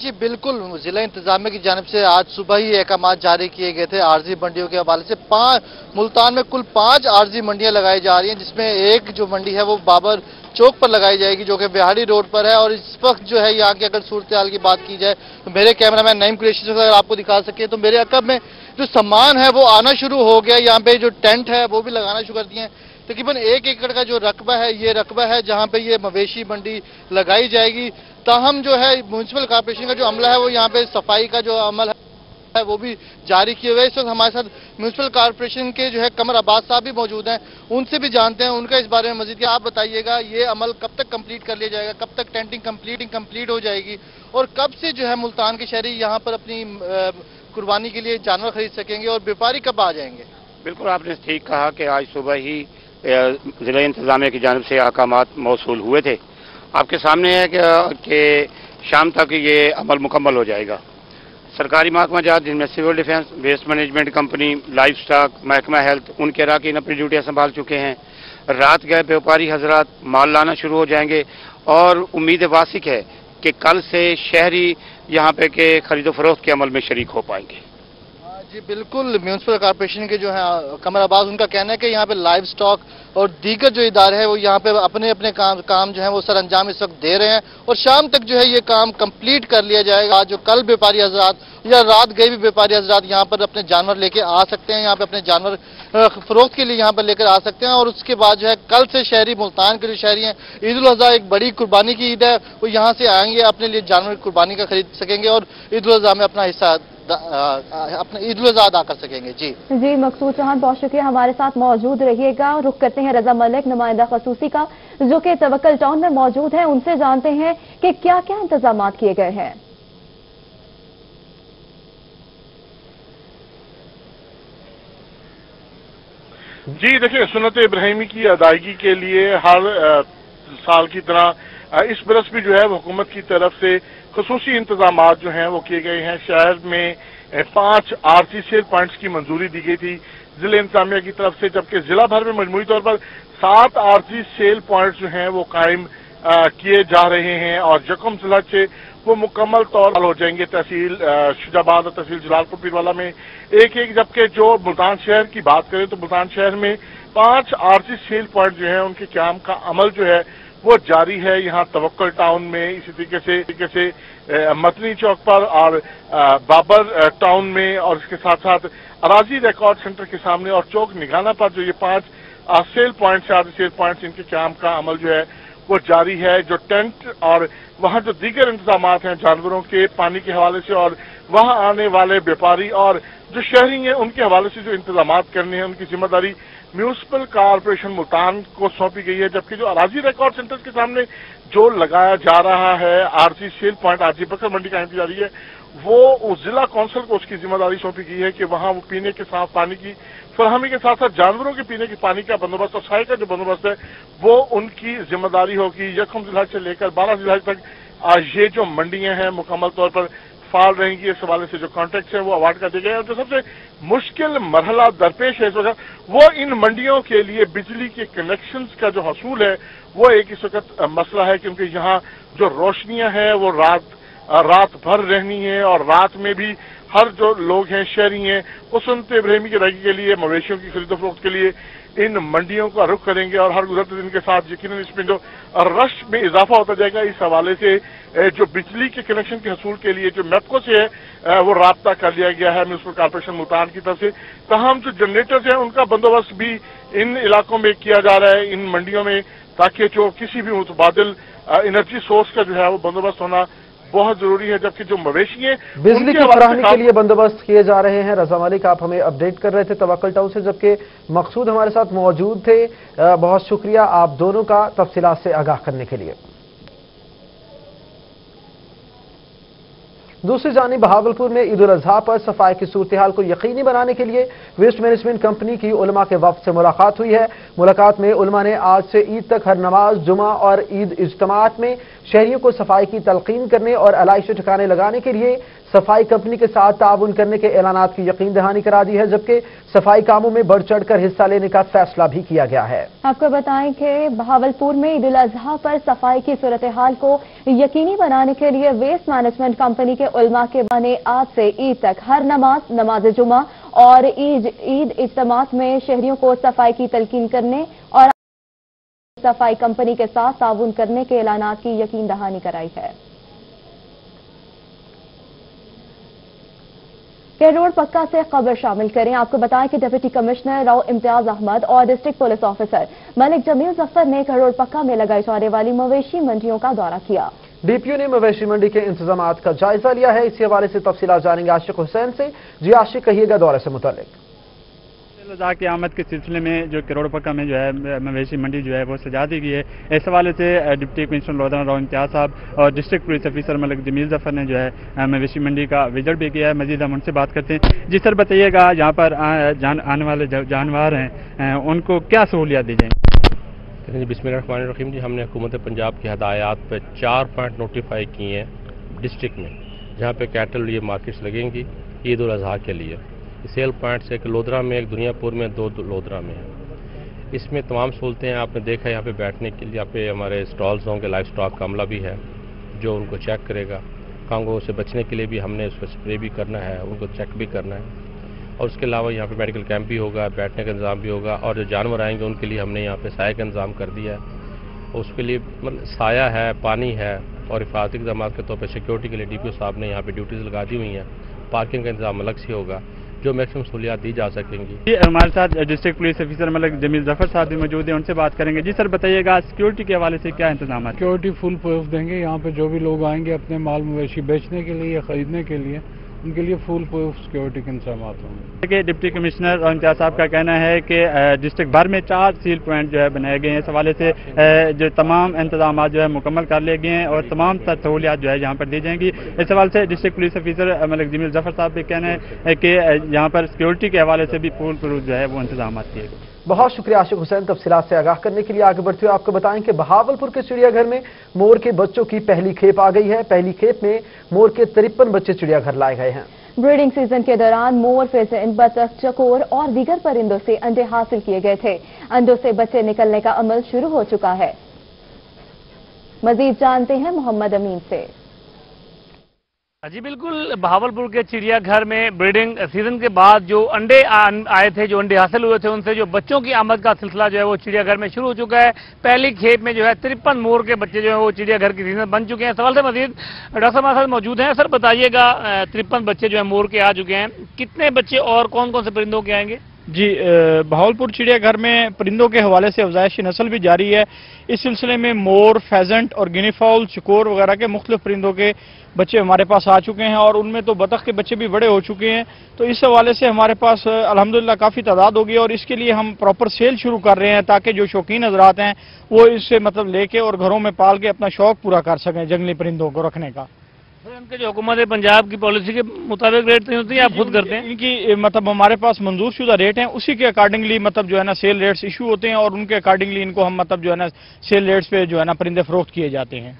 جی بالکل، ضلع انتظامیہ کی جانب سے آج صبح ہی احکامات جاری کیے گئے تھے عارضی جی منڈیوں کے حوالے سے۔ پانچ، ملتان میں کل پانچ عارضی جی منڈیاں لگائی جا رہی ہیں، جس میں ایک جو منڈی ہے وہ بابر چوک پر لگائی جائے گی، جو کہ بہاڑی روڈ پر ہے۔ اور اس وقت جو ہے یہاں کی اگر صورتحال کی بات کی جائے، تو میرے کیمرہ مین نعیم کریشن اگر آپ کو دکھا سکے تو میرے عقب میں جو سامان ہے وہ آنا شروع ہو گیا۔ یہاں پہ جو ٹینٹ ہے وہ بھی لگانا شروع کر دیے ہیں۔ تقریباً ایک ایکڑ کا جو رقبہ ہے، یہ رقبہ ہے جہاں پہ یہ مویشی منڈی لگائی جائے گی۔ تاہم جو ہے میونسپل کارپوریشن کا جو عملہ ہے، وہ یہاں پہ صفائی کا جو عمل ہے، وہ بھی جاری کیے ہوئے اس وقت ہمارے ساتھ میونسپل کارپوریشن کے جو ہے کمر عباس صاحب بھی موجود ہیں۔ ان سے بھی جانتے ہیں، ان کا اس بارے میں مزید۔ کیا آپ بتائیے گا، یہ عمل کب تک کمپلیٹ کر لیا جائے گا؟ کب تک ٹینٹنگ کمپلیٹنگ کمپلیٹ ہو جائے گی؟ اور کب سے جو ہے، ملتان کے شہری یہاں پر اپنی قربانی کے لیے جانور خرید سکیں گے اور بیپاری کب آ جائیں گے؟ بالکل، آپ نے ٹھیک کہا کہ آج صبح ہی ضلع انتظامیہ کی جانب سے احکامات موصول ہوئے تھے۔ آپ کے سامنے ہے کہ شام تک یہ عمل مکمل ہو جائے گا۔ سرکاری محکمہ جات، جن میں civil defence waste management company, life stock, محکمہ ہیلتھ، ان کے اراکین اپنی ڈیوٹیاں سنبھال چکے ہیں۔ رات گئے بیوپاری حضرات، مال لانا شروع ہو جائیں گے۔ اور امید واسق ہے کہ کل سے شہری یہاں پہ کے خرید و فروخت کے عمل میں شریک ہو پائیں گے۔ جی بالکل میونسپل کارپوریشن کے جو ہیں، کمر آباز ان کا کہنا ہے کہ یہاں پہ لائف سٹاک اور دیگر جو ادارے ہیں، وہ یہاں پہ اپنے اپنے کام کام جو ہیں، وہ سر انجام اس وقت دے رہے ہیں اور شام تک جو ہے یہ کام کمپلیٹ کر لیا جائے گا۔ جو کل بیپاری حضرات یا رات گئے بھی بیپاری حضرات یہاں پر اپنے جانور لے کے آ سکتے ہیں، یہاں پہ اپنے جانور فروخت کے لیے یہاں پر لے کر آ سکتے ہیں اور اس کے بعد جو ہے کل سے شہری ملتان کے جو شہری ہیں، عید الاضحیٰ ایک بڑی قربانی کی عید ہے، وہ یہاں سے آئیں گے، اپنے لیے جانور قربانی کا خرید سکیں گے اور عید الاضحیٰ میں اپنا حصہ اپنا عید الاضحیٰ ادا کر سکیں گے۔ جی۔ جی مقصود چوہان بہت شکریہ۔ ہمارے ساتھ موجود رہیے گا۔ رخ کرتے ہیں رضا ملک نمائندہ خصوصی کا جو کہ توکل ٹاؤن میں موجود ہیں۔ ان سے جانتے ہیں کہ کیا کیا انتظامات کیے گئے ہیں۔ جی دیکھیں سنت ابراہیمی کی ادائیگی کے لیے ہر سال کی طرح اس برس بھی جو ہے حکومت کی طرف سے خصوصی انتظامات جو ہیں وہ کیے گئے ہیں۔ شہر میں پانچ آر سی سیل پوائنٹس کی منظوری دی گئی تھی۔ ضلع انتظامیہ کی طرف سے، جبکہ ضلع بھر میں مجموعی طور پر سات آر سی سیل پوائنٹس جو ہیں وہ قائم کیے جا رہے ہیں اور جکم ضلع سے وہ مکمل طور پر ہو جائیں گے۔ تحصیل شجاباد اور تحصیل جلال پور پیروالا میں ایک ایک، جبکہ جو ملتان شہر کی بات کریں تو ملتان شہر میں پانچ آر سی سیل پوائنٹ جو ہیں ان کے قیام کا عمل جو ہے وہ جاری ہے یہاں توکل ٹاؤن میں، اسی طریقے سے طریقے سے متنی چوک پر اور بابر ٹاؤن میں اور اس کے ساتھ ساتھ اراضی ریکارڈ سینٹر کے سامنے اور چوک نگانا پر جو یہ پانچ سیل پوائنٹس آدھے سیل پوائنٹس ان کے قیام کا عمل جو ہے وہ جاری ہے، جو ٹینٹ اور وہاں جو دیگر انتظامات ہیں جانوروں کے پانی کے حوالے سے اور وہاں آنے والے بیپاری اور جو شہری ہیں ان کے حوالے سے جو انتظامات کرنے ہیں، ان کی ذمہ داری میونسپل کارپریشن ملتان کو سونپی گئی ہے، جبکہ جو اراضی ریکارڈ سینٹر کے سامنے جو لگایا جا رہا ہے، آرسی سیل پوائنٹ، آرسی بکر منڈی کا کی جا رہی ہے، وہ ضلع کانسل کو اس کی ذمہ داری سونپی گئی ہے کہ وہاں وہ پینے کے ساتھ پانی کی، فراہمی کے ساتھ ساتھ جانوروں کے پینے کے پانی کا بندوبست اور سائے کا جو بندوبست ہے، وہ ان کی ذمہ داری ہوگی۔ یکم ضلع سے لے کر بارہ ضلع تک یہ جو منڈیاں ہیں، مکمل طور پر پال رہیں گی، اس حوالے سے جو کانٹیکٹس ہیں وہ اوارڈ کر دیا گیا اور جو سب سے مشکل مرحلہ درپیش ہے اس وقت، وہ ان منڈیوں کے لیے بجلی کے کنیکشنز کا جو حصول ہے، وہ ایک اس وقت مسئلہ ہے کیونکہ یہاں جو روشنیاں ہیں، وہ رات رات بھر رہنی ہے اور رات میں بھی ہر جو لوگ ہیں، شہری ہیں، وہ سنتے برہمی کی رگی کے لیے، مویشیوں کی خرید و فروخت کے لیے ان منڈیوں کا رخ کریں گے۔ اور ہر گزرتے دن کے ساتھ یقیناً اس میں جو رش میں اضافہ ہوتا جائے گا، اس حوالے سے جو بجلی کے کنیکشن کے حصول کے لیے جو میپکو سے ہے وہ رابطہ کر لیا گیا ہے میونسپل کارپوریشن ملتان کی طرف سے۔ تاہم جو جنریٹرز ہیں ان کا بندوبست بھی ان علاقوں میں کیا جا رہا ہے ان منڈیوں میں تاکہ جو کسی بھی متبادل انرجی سورس کا جو ہے وہ بندوبست ہونا بہت ضروری ہے۔ جبکہ جو مویشی ہیں بجلی کی فراہمی کے لیے بندوبست کیے جا رہے ہیں۔ رضا مالک آپ ہمیں اپڈیٹ کر رہے تھے توکل ٹاؤن سے جبکہ مقصود ہمارے ساتھ موجود تھے۔ بہت شکریہ آپ دونوں کا تفصیلات سے آگاہ کرنے کے لیے۔ دوسری جانب بہاولپور میں عید الاضحیٰ پر صفائی کی صورتحال کو یقینی بنانے کے لیے ویسٹ مینجمنٹ کمپنی کی علماء کے وفد سے ملاقات ہوئی ہے۔ ملاقات میں علماء نے آج سے عید تک ہر نماز، جمعہ اور عید اجتماعات میں شہریوں کو صفائی کی تلقین کرنے اور علائش ٹھکانے لگانے کے لیے صفائی کمپنی کے ساتھ تعاون کرنے کے اعلانات کی یقین دہانی کرا دی ہے، جبکہ صفائی کاموں میں بڑھ چڑھ کر حصہ لینے کا فیصلہ بھی کیا گیا ہے۔ آپ کو بتائیں کہ بہاولپور میں عید الاضحیٰ پر صفائی کی صورتحال کو یقینی بنانے کے لیے ویسٹ مینجمنٹ کمپنی کے علماء کے بانے آج سے عید تک ہر نماز نماز جمعہ اور عید عید اجتماعات میں شہریوں کو صفائی کی تلقین کرنے اور صفائی کمپنی کے ساتھ تعاون کرنے کے اعلانات کی یقین دہانی کرائی ہے۔ کیروڑ پکا سے خبر شامل کریں؟ آپ کو بتائیں کہ ڈپٹی کمشنر راؤ امتیاز احمد اور district police officer Malik Jamil Zafar نے کروڑ پکا میں لگائی جانے والی مویشی منڈیوں کا دورہ کیا۔ ڈی پی نے مویشی منڈی کے انتظامات کا جائزہ لیا ہے۔ اسی حوالے سے تفصیلات جانیں گے عاشق حسین سے۔ جی عاشق، کہیے گا دورے سے متعلق۔ لدا کے آمد کے سلسلے میں جو کروڑ پکا میں جو ہے، مویشی منڈی جو ہے، وہ سجا دی گئی ہے۔ اس حوالے سے ڈپٹی کمشنر لودھنا راؤ امتیاز صاحب اور district police officer Malik Jamil Zafar نے جو ہے، مویشی منڈی کا وزٹ بھی کیا ہے۔ مزید ہم ان سے بات کرتے ہیں۔ جی سر بتائیے گا جہاں پر جان، آنے والے جانور ہیں ان کو کیا سہولیات دی جائیں؟ جی، بسم اللہ الرحمن الرحیم۔ جی ہم نے حکومت پنجاب کی ہدایات پہ چار پوائنٹ نوٹیفائی کیے ہیں ڈسٹرکٹ میں، جہاں پہ کیٹل یہ مارکیٹس لگیں گی عید الاضحیٰ کے لیے۔ سیل پوائنٹس ایک لودرا میں، ایک دنیا پور میں، دو لودرہ میں ہیں۔ اس میں تمام سہولتیں ہیں، آپ نے دیکھا یہاں پہ بیٹھنے کے لیے، یہاں پہ ہمارے سٹالز ہوں گے، لائف سٹاک کا عملہ بھی ہے، جو ان کو چیک کرے گا۔ کانگو سے بچنے کے لیے بھی ہم نے اس پہ اسپرے بھی کرنا ہے، ان کو چیک بھی کرنا ہے۔ اور اس کے علاوہ یہاں پہ میڈیکل کیمپ بھی ہوگا، بیٹھنے کا انتظام بھی ہوگا، اور جو جانور آئیں گے، ان کے لیے ہم نے یہاں پہ سایہ کا انتظام کر دیا ہے۔ اس کے لیے مطلب سایہ ہے، پانی ہے، اور حفاظتی اقدامات کے طور پہ سیکیورٹی کے لیے ڈی پی او صاحب نے یہاں پہ ڈیوٹیز لگا دی ہوئی ہیں۔ پارکنگ کا انتظام الگ سے ہوگا۔ جو میکسیم سہولیات دی جا سکیں گی۔ جی ہمارے ساتھ district police officer Malik Jamil Zafar صاحب بھی موجود ہیں ان سے بات کریں گے۔ جی سر بتائیے گا سیکیورٹی کے حوالے سے کیا انتظامات سیکیورٹی فل پروف دیں گے یہاں پہ جو بھی لوگ آئیں گے اپنے مال مویشی بیچنے کے لیے یا خریدنے کے لیے۔ ان کے لیے فول پروف سیکورٹی کے انتظامات ہوں۔ گے ڈپٹی کمشنر اور امتیاز صاحب کا کہنا ہے کہ ڈسٹرکٹ بھر میں چار سیل پوائنٹ جو ہے بنائے گئے ہیں۔ اس حوالے سے جو تمام انتظامات جو ہے مکمل کر لیے گئے ہیں اور تمام سہولیات جو ہے یہاں پر دی جائیں گی۔ اس حوالے سے district police officer Malik Jamil Zafar صاحب کا کہنا ہے کہ یہاں پر سیکورٹی کے حوالے سے بھی فول پروف جو ہے وہ انتظامات کیے گئے۔ بہت شکریہ عاشق حسین تفصیلات سے آگاہ کرنے کے لیے آگے بڑھتے ہوئے آپ کو بتائیں کہ بہاولپور کے چڑیا گھر میں مور کے بچوں کی پہلی کھیپ آ گئی ہے۔ پہلی کھیپ میں مور کے ترپن بچے چڑیا گھر لائے گئے ہیں۔ بریڈنگ سیزن کے دوران مور فیزن بطخ، چکور اور دیگر پرندوں سے انڈے حاصل کیے گئے تھے۔ انڈوں سے بچے نکلنے کا عمل شروع ہو چکا ہے۔ مزید جانتے ہیں محمد امین سے۔ ہاں جی بالکل، بہاولپور کے چڑیا گھر میں بریڈنگ سیزن کے بعد جو انڈے آئے تھے، جو انڈے حاصل ہوئے تھے، ان سے جو بچوں کی آمد کا سلسلہ جو ہے وہ چڑیا گھر میں شروع ہو چکا ہے۔ پہلی کھیپ میں جو ہے ترپن مور کے بچے جو ہیں وہ چڑیا گھر کی سیزن بن چکے ہیں۔ سوال سے مزید ڈاکٹر صاحب ہمارے ساتھ موجود ہیں۔ سر، بتائیے گا ترپن بچے جو ہیں مور کے آ چکے ہیں۔ کتنے بچے اور کون کون سے پرندوں کے آئیں گے؟ جی بہاولپور چڑیا گھر میں پرندوں کے حوالے سے افزائشی نسل بھی جاری ہے۔ اس سلسلے میں مور فیزنٹ اور گنی فاؤل چکور وغیرہ کے مختلف پرندوں کے بچے ہمارے پاس آ چکے ہیں اور ان میں تو بطخ کے بچے بھی بڑے ہو چکے ہیں۔ تو اس حوالے سے ہمارے پاس الحمدللہ کافی تعداد ہوگی اور اس کے لیے ہم پراپر سیل شروع کر رہے ہیں تاکہ جو شوقین حضرات ہیں وہ اس سے مطلب لے کے اور گھروں میں پال کے اپنا شوق پورا کر سکیں جنگلی پرندوں کو رکھنے کا۔ ان کے جو حکومت پنجاب کی پالیسی کے مطابق ریٹ ہوتی ہیں آپ خود کرتے ہیں؟ ان کی مطلب ہمارے پاس منظور شدہ ریٹ ہیں اسی کے اکارڈنگلی مطلب جو ہے نا سیل ریٹس ایشو ہوتے ہیں اور ان کے اکارڈنگلی ان کو ہم مطلب جو ہے نا سیل ریٹس پہ جو ہے نا پرندے فروخت کیے جاتے ہیں۔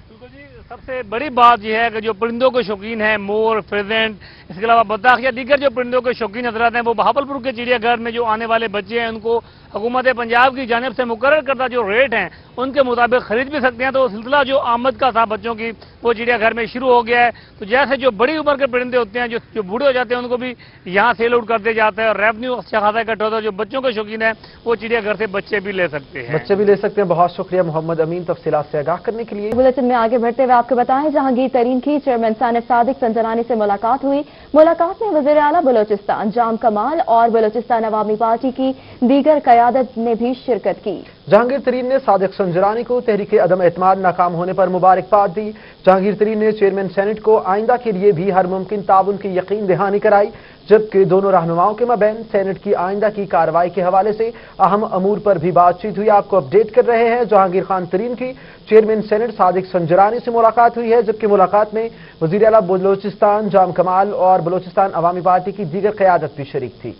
سب سے بڑی بات یہ ہے کہ جو پرندوں کے شوقین ہیں مور فریزنٹ اس کے علاوہ بطخ یا دیگر جو پرندوں کے شوقین حضرات ہیں وہ بہاولپور کے چڑیا گھر میں جو آنے والے بچے ہیں ان کو حکومت پنجاب کی جانب سے مقرر کردہ جو ریٹ ہیں ان کے مطابق خرید بھی سکتے ہیں۔ تو سلسلہ جو آمد کا تھا بچوں کی وہ چڑیا گھر میں شروع ہو گیا ہے۔ تو جیسے جو بڑی عمر کے پرندے ہوتے ہیں جو جو بوڑھے ہو جاتے ہیں ان کو بھی یہاں سیل آؤٹ کر دیا جاتا ہے اور ریونیو اچھا خاصا اکٹھا ہوتا ہے۔ جو بچوں کے شوقین ہیں وہ چڑیا گھر سے بچے بھی لے سکتے ہیں۔ بچے بھی لے سکتے ہیں۔ بہت شکریہ محمد امین تفصیلات سے آگاہ کرنے کے لیے۔ بلٹن میں آگے بڑھتے ہوئے آپ کو بتائیں جہانگیر ترین کی چیئرمین سانف صادق سنجرانی سے ملاقات ہوئی۔ ملاقات میں وزیر اعلیٰ بلوچستان، جام کمال اور بلوچستان عوامی پارٹی کی دیگر قیادت نے بھی شرکت کی۔ جہانگیر ترین نے صادق سنجرانی کو تحریک عدم اعتماد ناکام ہونے پر مبارکباد دی۔ جہانگیر ترین نے چیئرمین سینٹ کو آئندہ کے لیے بھی ہر ممکن تعاون کی یقین دہانی کرائی۔ جبکہ دونوں رہنماؤں کے مابین سینٹ کی آئندہ کی کارروائی کے حوالے سے اہم امور پر بھی بات چیت ہوئی۔ آپ کو اپڈیٹ کر رہے ہیں جہانگیر خان ترین کی چیئرمین سینٹ صادق سنجرانی سے ملاقات ہوئی ہے، جبکہ ملاقات میں وزیر اعلیٰ بلوچستان جام کمال اور بلوچستان عوامی پارٹی کی دیگر قیادت بھی شریک تھی۔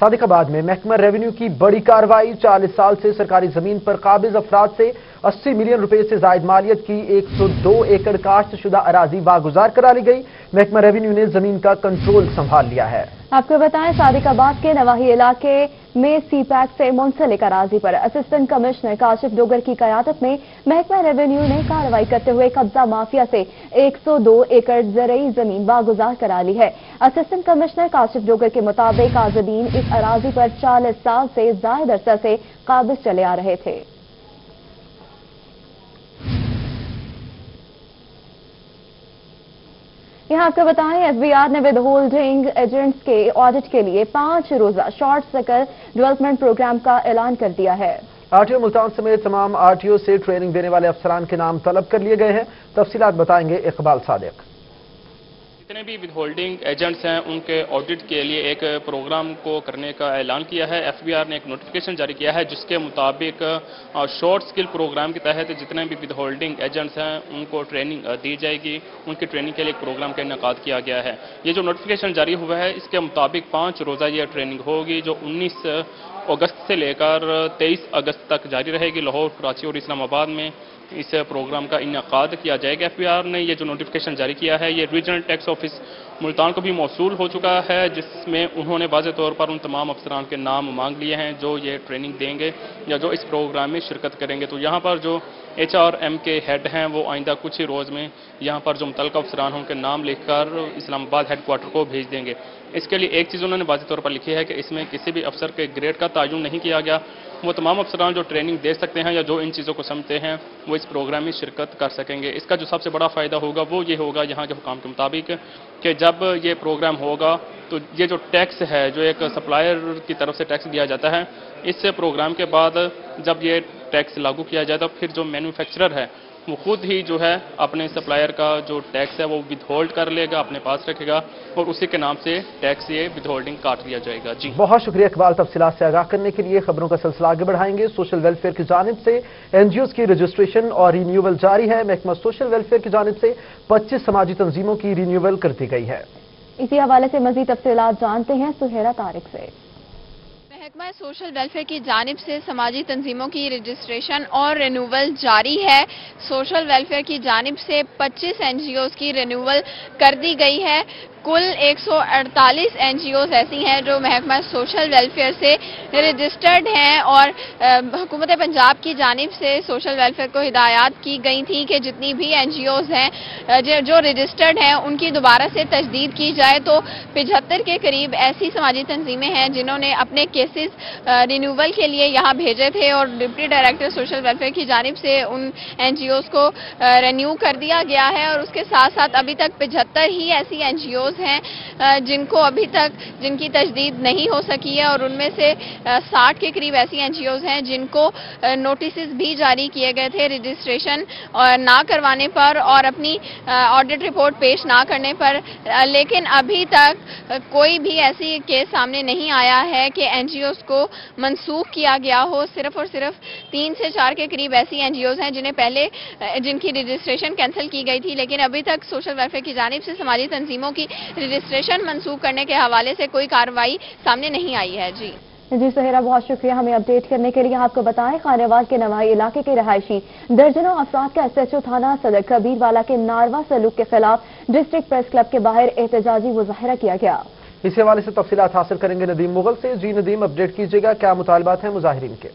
صادق آباد میں محکمہ ریونیو کی بڑی کاروائی چالیس سال سے سرکاری زمین پر قابض افراد سے اسی ملین روپے سے زائد مالیت کی ایک سو دو ایکڑ کاشت شدہ اراضی واگزار کرا لی گئی۔ محکمہ ریونیو نے زمین کا کنٹرول سنبھال لیا ہے۔ آپ کو بتائیں، صادق آباد کے نواحی علاقے میں سی پیک سے منسلک اراضی پر۔ اسسٹنٹ کمشنر کاشف ڈوگر کی قیادت میں محکمہ ریونیو نے کارروائی کرتے ہوئے قبضہ مافیا سے ایک سو دو ایکڑ زرعی زمین واگزار کرا لی ہے۔ اسسٹنٹ کمشنر کاشف ڈوگر کے مطابق آزدین اس اراضی پر چالیس سال سے زائد عرصہ سے قابض چلے آ رہے تھے۔ یہاں آپ کو بتائیں ایف بی آر نے ود ہولڈنگ ایجنٹس کے آڈٹ کے لیے پانچ روزہ شارٹ سکر ڈیولپمنٹ پروگرام کا اعلان کر دیا ہے۔ آر ٹی او ملتان سمیت تمام آر ٹی او سے ٹریننگ دینے والے افسران کے نام طلب کر لیے گئے ہیں۔ تفصیلات بتائیں گے اقبال صادق۔ جتنے بھی ود ہولڈنگ ایجنٹس ہیں، ان کے آڈٹ کے لیے ایک پروگرام کو کرنے کا اعلان کیا ہے۔ ایف بی آر نے ایک نوٹیفیکیشن جاری کیا ہے، جس کے مطابق شارٹ سکل پروگرام کے تحت جتنے بھی ود ہولڈنگ ایجنٹس ہیں، ان کو ٹریننگ دی جائے گی۔ ان کی ٹریننگ کے لیے ایک پروگرام کا انعقاد کیا گیا ہے۔ یہ جو نوٹیفیکیشن جاری ہوا ہے، اس کے مطابق پانچ روزہ یہ ٹریننگ ہوگی، جو انیس اگست سے لے کر تیئیس اگست تک جاری رہے گی، لاہور، کراچی اور اسلام آباد میں۔ اس پروگرام کا انعقاد کیا جائے گا ایف بی آر نے یہ جو نوٹیفیکیشن جاری کیا ہے، یہ ریجنل ٹیکس آفس ملتان کو بھی موصول ہو چکا ہے، جس میں انہوں نے واضح طور پر ان تمام افسران کے نام مانگ لیے ہیں جو یہ ٹریننگ دیں گے یا جو اس پروگرام میں شرکت کریں گے۔ تو یہاں پر جو ایچ آر ایم کے ہیڈ ہیں، وہ آئندہ کچھ ہی روز میں یہاں پر جو متعلقہ افسران ہوں، ان کے نام لکھ کر اسلام آباد ہیڈ کوارٹر کو بھیج دیں گے۔ اس کے لیے ایک چیز انہوں نے واضح طور پر لکھی ہے کہ اس میں کسی بھی افسر کے گریڈ کا تعین نہیں کیا گیا۔ وہ تمام افسران جو ٹریننگ دے سکتے ہیں یا جو ان چیزوں کو سمجھتے ہیں، وہ اس پروگرام میں شرکت کر سکیں گے۔ اس کا جو سب سے بڑا فائدہ ہوگا، وہ یہ ہوگا یہاں کے حکام کے مطابق کہ جب یہ پروگرام ہوگا تو یہ جو ٹیکس ہے، جو ایک سپلائر کی طرف سے ٹیکس دیا جاتا ہے، اس پروگرام کے بعد جب یہ ٹیکس لاگو کیا جائے تو پھر جو مینوفیکچرر ہے وہ خود ہی جو ہے اپنے سپلائر کا جو ٹیکس ہے وہ ود ہولڈ کر لے گا اپنے پاس رکھے گا اور اسی کے نام سے ٹیکس یہ ود ہولڈنگ کاٹ لیا جائے گا۔ جی۔ بہت شکریہ اقبال تفصیلات سے آگاہ کرنے کے لیے۔ خبروں کا سلسلہ آگے بڑھائیں گے۔ سوشل ویلفیئر کی جانب سے این جی اوز کی رجسٹریشن اور رینیول جاری ہے۔ محکمہ سوشل ویلفیئر کی جانب سے پچیس سماجی تنظیموں کی رینیول کر دی گئی ہے۔ اسی حوالے سے مزید تفصیلات جانتے ہیں سہیرا طارق سے۔ محکمہ سوشل ویلفیئر کی جانب سے سماجی تنظیموں کی رجسٹریشن اور رینوول جاری ہے۔ سوشل ویلفیئر کی جانب سے پچیس این جی اوز کی رینوول کر دی گئی ہے۔ کل ایک سو اڑتالیس این جی اوز ایسی ہیں جو محکمہ سوشل ویلفیئر سے رجسٹرڈ ہیں اور حکومت پنجاب کی جانب سے سوشل ویلفیئر کو ہدایات کی گئی تھی کہ جتنی بھی این جی اوز ہیں جو رجسٹرڈ ہیں، ان کی دوبارہ سے تجدید کی جائے تو پچہتر کے قریب ایسی سماجی تنظیمیں ہیں جنہوں نے اپنے کیسز رینیول کے لیے یہاں بھیجے تھے اور ڈپٹی ڈائریکٹر سوشل ویلفیئر کی جانب سے ان این جی اوز کو رینیو کر دیا گیا ہے اور اس کے ساتھ ساتھ ابھی تک پچہتر ہی ایسی این جی اوز ہیں جن کو ابھی تک جن کی تجدید نہیں ہو سکی ہے اور ان میں سے ساٹھ کے قریب ایسی این جی اوز ہیں جن کو نوٹسز بھی جاری کیے گئے تھے رجسٹریشن نہ کروانے پر اور اپنی آڈٹ رپورٹ پیش نہ کرنے پر۔ لیکن ابھی تک کوئی بھی ایسی کیس سامنے نہیں آیا ہے کہ این جی اوز کو منسوخ کیا گیا ہو۔ صرف اور صرف تین سے چار کے قریب ایسی این جی اوز ہیں جنہیں پہلے جن کی رجسٹریشن کینسل کی گئی تھی۔ لیکن ابھی تک سوشل ویلفیئر کی جانب سے سماجی تنظیموں کی رجسٹریشن منسوخ کرنے کے حوالے سے کوئی کارروائی سامنے نہیں آئی ہے۔ جی۔ جی سہیرا بہت شکریہ ہمیں اپڈیٹ کرنے کے لیے آپ کو بتائیں۔ خانوال کے نوائی علاقے کے رہائشی درجنوں افراد کا ایس ایچ او تھانہ صدر کبیر والا کے ناروا سلوک کے خلاف ڈسٹرکٹ پریس کلب کے باہر احتجاجی مظاہرہ کیا گیا۔ اس حوالے سے تفصیلات حاصل کریں گے ندیم مغل سے۔ جی ندیم اپڈیٹ کیجیے گا۔ کیا مطالبات ہیں مظاہرین کے؟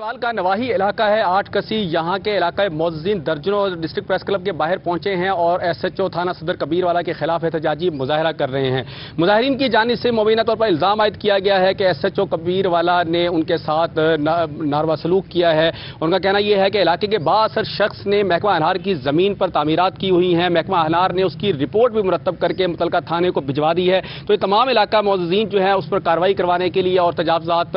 خانوال کا نواحی علاقہ ہے، آٹھ کسی یہاں کے علاقہ معززین درجنوں ڈسٹرکٹ پریس کلب کے باہر پہنچے ہیں اور ایس ایچ او تھانہ صدر کبیر والا کے خلاف احتجاجی مظاہرہ کر رہے ہیں۔ مظاہرین کی جانب سے مبینہ طور پر الزام عائد کیا گیا ہے کہ ایس ایچ او کبیر والا نے ان کے ساتھ ناروا سلوک کیا ہے۔ ان کا کہنا یہ ہے کہ علاقے کے باثر شخص نے محکمہ انہار کی زمین پر تعمیرات کی ہوئی ہیں۔ محکمہ انہار نے اس کی رپورٹ بھی مرتب کر کے متعلقہ تھانے کو بھجوا دی ہے۔ تو یہ تمام علاقہ معززین جو ہیں، اس پر کارروائی کروانے کے لیے اور تجاوزات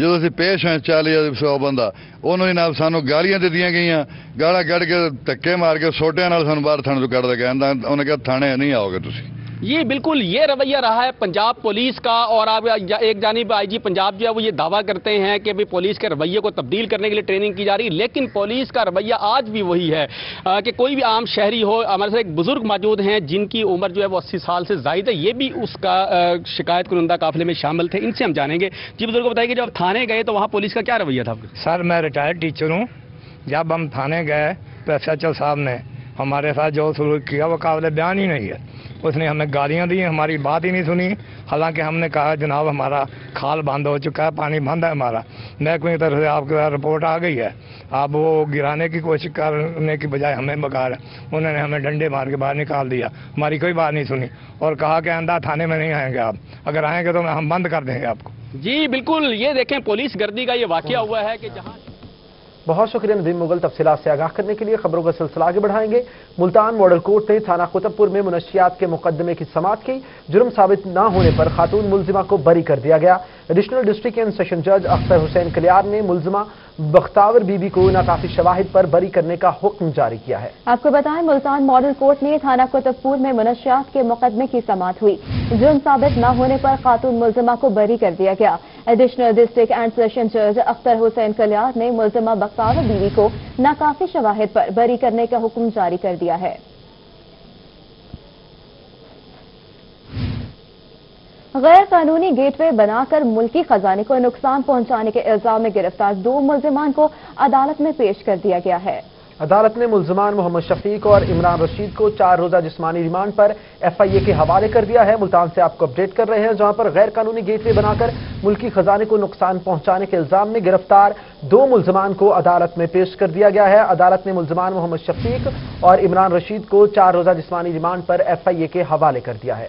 ਜਦੋਂ ਅਸੀਂ ਪੇਸ਼ ਹੋਏ 40000 ਬੰਦਾ ਉਹਨਾਂ ਨੇ ਨਾਲ ਸਾਨੂੰ ਗਾਲੀਆਂ ਦਿੱਤੀਆਂ ਗਈਆਂ ਗਾਲਾਂ ਕੱਢ ਕੇ ਧੱਕੇ ਮਾਰ ਕੇ ਛੋਟਿਆਂ ਨਾਲ ਸਾਨੂੰ ਬਾਹਰ ਥਾਣੇ ਤੋਂ ਕੱਢ ਦੇ ਕਹਿੰਦਾ ਉਹਨੇ ਕਿਹਾ ਥਾਣੇ ਨਹੀਂ ਆਓਗੇ ਤੁਸੀਂ یہ بالکل یہ رویہ رہا ہے پنجاب پولیس کا اور آپ ایک جانب آئی جی پنجاب جو ہے وہ یہ دعویٰ کرتے ہیں کہ بھی پولیس کے رویے کو تبدیل کرنے کے لیے ٹریننگ کی جا رہی ہے، لیکن پولیس کا رویہ آج بھی وہی ہے کہ کوئی بھی عام شہری ہو، ہمارے سے ایک بزرگ موجود ہیں جن کی عمر جو ہے وہ اسی سال سے زائد ہے، یہ بھی اس کا شکایت کنندہ قافلے میں شامل تھے، ان سے ہم جانیں گے۔ جی بزرگ کو بتائیے کہ جب تھانے گئے تو وہاں پولیس کا کیا رویہ تھا؟ سر، میں ریٹائرڈ ٹیچر ہوں۔ جب ہم تھانے گئے تو ایس ایچ او صاحب نے ہمارے ساتھ جو سلوک کیا، وہ قابل بیان ہی نہیں ہے۔ اس نے ہمیں گالیاں دی ہماری بات ہی نہیں سنی۔ حالانکہ ہم نے کہا، جناب، ہمارا کھال بند ہو چکا ہے، پانی بند ہے ہمارا۔ محکمے کی طرف سے آپ کے رپورٹ آ گئی ہے۔ آپ وہ گرانے کی کوشش کرنے کی بجائے ہمیں بکار انہوں نے ہمیں ڈنڈے مار کے باہر نکال دیا۔ ہماری کوئی بات نہیں سنی۔ اور کہا کہ اندھا تھانے میں نہیں آئیں گے آپ۔ اگر آئیں گے تو ہم بند کر دیں گے آپ کو۔ جی بالکل۔ یہ دیکھیں، پولیس گردی کا یہ واقعہ ہوا ہے کہ جہاں بہت شکریہ ندیم مغل تفصیلات سے آگاہ کرنے کے لیے خبروں کا سلسلہ آگے بڑھائیں گے۔ ملتان ماڈل کورٹ نے تھانہ قطب پور میں منشیات کے مقدمے کی سماعت کی، جرم ثابت نہ ہونے پر خاتون ملزمہ کو بری کر دیا گیا۔ ایڈیشنل ڈسٹرکٹ اینڈ سیشن جج اختر حسین کلیار نے ملزمہ بختاور بی بی کو ناکافی شواہد پر بری کرنے کا حکم جاری کیا ہے۔ آپ کو بتائیں، ملتان ماڈل کورٹ نے تھانہ قطب پور میں منشیات کے مقدمے کی سماعت ہوئی۔ جرم ثابت نہ ہونے پر خاتون ملزمہ کو بری کر دیا گیا۔ ایڈیشنل ڈسٹرکٹ اینڈ سیشن جج اختر حسین کلیار نے ملزمہ بختاور بیوی کو ناکافی شواہد پر بری کرنے کا حکم جاری کر دیا ہے۔ غیر قانونی گیٹ وے بنا کر ملکی خزانے کو نقصان پہنچانے کے الزام میں گرفتار دو ملزمان کو عدالت میں پیش کر دیا گیا ہے۔ عدالت نے ملزمان محمد شفیق اور عمران رشید کو چار روزہ جسمانی ریمانڈ پر ایف آئی اے کے حوالے کر دیا ہے۔ ملتان سے آپ کو اپڈیٹ کر رہے ہیں جہاں پر غیر قانونی گیٹ وے بنا کر ملکی خزانے کو نقصان پہنچانے کے الزام میں گرفتار دو ملزمان کو عدالت میں پیش کر دیا گیا ہے۔ عدالت نے ملزمان محمد شفیق اور عمران رشید کو چار روزہ جسمانی ریمانڈ پر ایف آئی اے کے حوالے کر دیا ہے۔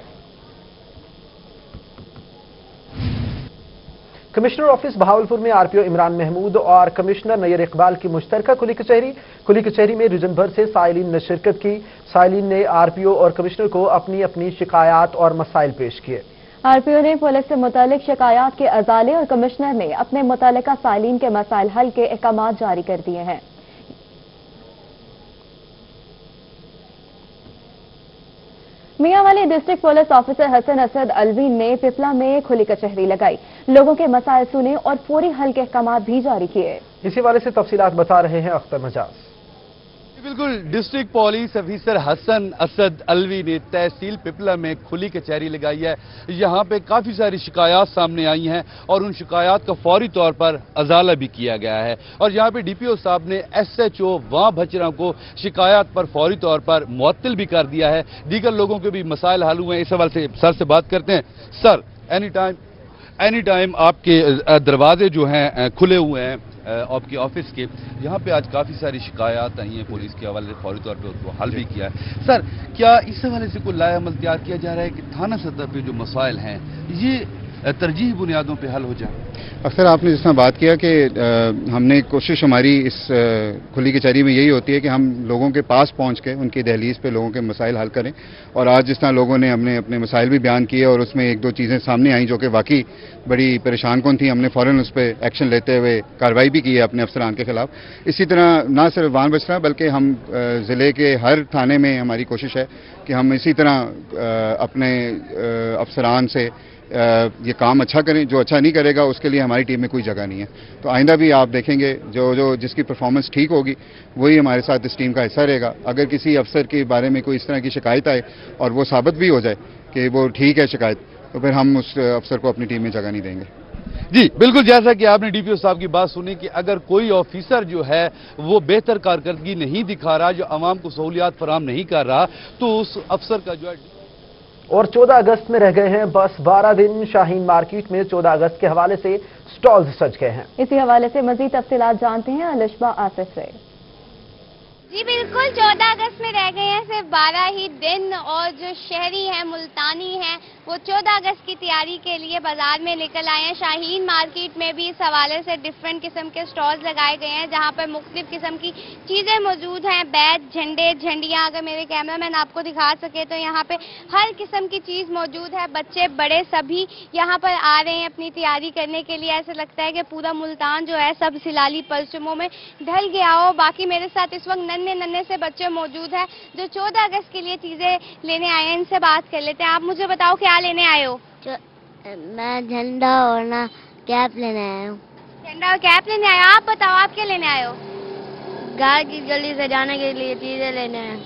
کمشنر آفس بہاولپور میں R P O Imran Mahmood اور کمشنر نیر اقبال کی مشترکہ کلی کچہری کلی کچہری میں ریجن بھر سے سائلین نے شرکت کی۔ سائلین نے آر پی او اور کمشنر کو اپنی اپنی شکایات اور مسائل پیش کیے۔ آر پی او نے پولیس سے متعلق شکایات کے ازالے اور کمشنر نے اپنے متعلقہ سائلین کے مسائل حل کے احکامات جاری کر دیے ہیں۔ Mianwali district police officer Hassan Asad Alvi نے پتلا میں کھلی کچہری لگائی۔ لوگوں کے مسائل سنے اور فوری حل کے احکامات بھی جاری کیے۔ اسی والے سے تفصیلات بتا رہے ہیں اختر مجاز۔ جی، بالکل۔ District police officer Hassan Asad Alvi نے تحصیل پپلا میں کھلی کچہری لگائی ہے۔ یہاں پہ کافی ساری شکایات سامنے آئی ہیں اور ان شکایات کا فوری طور پر ازالہ بھی کیا گیا ہے۔ اور یہاں پہ ڈی پی او صاحب نے ایس ایچ او وہاں بھچرا کو شکایات پر فوری طور پر معطل بھی کر دیا ہے۔ دیگر لوگوں کے بھی مسائل حل ہوئے ہیں۔ اس حوالے سے سر سے بات کرتے ہیں۔ Sir any time any time آپ کے دروازے جو ہیں کھلے ہوئے ہیں آپ کے آفس کے یہاں پہ آج کافی ساری شکایات آئی ہیں پولیس کے حوالے فوری طور پہ اس کو حل بھی جی۔ کیا ہے۔ سر کیا اس حوالے سے کوئی لائے عمل تیار کیا جا رہا ہے کہ تھانہ سطح پہ جو مسائل ہیں یہ ترجیح بنیادوں پہ حل ہو جائے۔ اکثر آپ نے جس طرح بات کیا کہ ہم نے کوشش ہماری اس کھلی کچہری میں یہی ہوتی ہے کہ ہم لوگوں کے پاس پہنچ کے، ان کی دہلیز پہ لوگوں کے مسائل حل کریں۔ اور آج جس طرح لوگوں نے ہم نے اپنے مسائل بھی بیان کیے اور اس میں ایک دو چیزیں سامنے آئیں جو کہ واقعی بڑی پریشان کن تھیں، ہم نے فوراً اس پہ ایکشن لیتے ہوئے کارروائی بھی کی ہے اپنے افسران کے خلاف۔ اسی طرح نہ صرف وان بچنا بلکہ ہم ضلع کے ہر تھانے میں ہماری کوشش ہے کہ ہم اسی طرح اپنے افسران سے یہ کام اچھا کریں، جو اچھا نہیں کرے گا، اس کے لیے ہماری ٹیم میں کوئی جگہ نہیں ہے۔ تو آئندہ بھی آپ دیکھیں گے، جو جو جس کی پرفارمنس ٹھیک ہوگی، وہی ہمارے ساتھ اس ٹیم کا حصہ رہے گا۔ اگر کسی افسر کے بارے میں کوئی اس طرح کی شکایت آئے اور وہ ثابت بھی ہو جائے کہ وہ ٹھیک ہے شکایت، تو پھر ہم اس افسر کو اپنی ٹیم میں جگہ نہیں دیں گے۔ جی بالکل جیسا کہ آپ نے ڈی پی او صاحب کی بات سنی کہ اگر کوئی آفیسر جو ہے وہ بہتر کارکردگی نہیں دکھا رہا، جو عوام کو سہولیات فراہم نہیں کر رہا، تو اس افسر کا جو ہے اور چودہ اگست میں رہ گئے ہیں، بس بارہ دن شاہین مارکیٹ میں چودہ اگست کے حوالے سے سٹالز سج گئے ہیں۔ اسی حوالے سے مزید تفصیلات جانتے ہیں علشبہ آصف سے۔ جی بالکل، چودہ اگست میں رہ گئے ہیں، صرف بارہ ہی دن اور جو شہری ہیں، ملتانی ہیں، وہ چودہ اگست کی تیاری کے لیے بازار میں نکل آئے ہیں۔ شاہین مارکیٹ میں بھی اس حوالے سے ڈیفرنٹ قسم کے سٹالز لگائے گئے ہیں، جہاں پر مختلف قسم کی چیزیں موجود ہیں۔ بیت، جھنڈے، جھنڈیاں، اگر میرے کیمرہ مین آپ کو دکھا سکے تو یہاں پہ ہر قسم کی چیز موجود ہے۔ بچے، بڑے سبھی یہاں پر آ رہے ہیں اپنی تیاری کرنے کے لیے۔ ایسا لگتا ہے کہ پورا ملتان جو ہے، سب سلالی پرچموں میں ڈھل گیا ہو۔ باقی میرے ساتھ اس وقت نن میں ننے سے بچے موجود ہیں جو چودہ اگست کے لیے چیزیں لینے آئے ہیں ان سے بات کر لیتے ہیں۔ آپ مجھے بتاؤ کیا لینے آئے ہو؟ میں جھنڈا اور نا کیپ لینے آیا ہوں۔ جھنڈا اور کیپ لینے آئے آپ بتاؤ آپ کیا لینے آئے ہو؟ گھر کی گلی سجانے کے لیے چیزیں لینے ہیں۔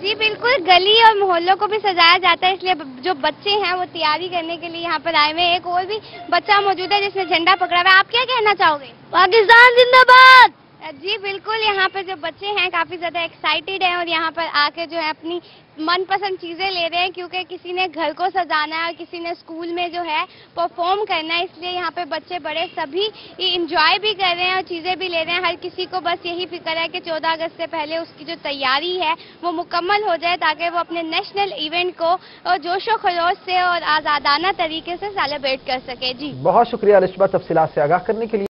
جی بالکل گلی اور محلوں کو بھی سجایا جاتا ہے اس لیے جو بچے ہیں وہ تیاری کرنے کے لیے یہاں پر آئے ہوئے ایک اور بھی بچہ موجود ہے جس نے جھنڈا پکڑا ہوا ہے۔ آپ کیا کہنا چاہو گے؟ پاکستان زندہ باد! جی بالکل، یہاں پہ جو بچے ہیں کافی زیادہ ایکسائٹیڈ ہیں اور یہاں پر آ کے جو ہے اپنی من پسند چیزیں لے رہے ہیں کیونکہ کسی نے گھر کو سجانا ہے اور کسی نے اسکول میں جو ہے پرفارم کرنا ہے، اس لیے یہاں پہ بچے بڑے سبھی انجوائے بھی کر رہے ہیں اور چیزیں بھی لے رہے ہیں۔ ہر کسی کو بس یہی فکر ہے کہ چودہ اگست سے پہلے اس کی جو تیاری ہے وہ مکمل ہو جائے تاکہ وہ اپنے نیشنل ایونٹ کو جوش و خروش سے اور آزادانہ طریقے سے سیلیبریٹ کر سکے۔ جی۔ بہت شکریہ رشبہ تفصیلات سے آگاہ کرنے کے لیے۔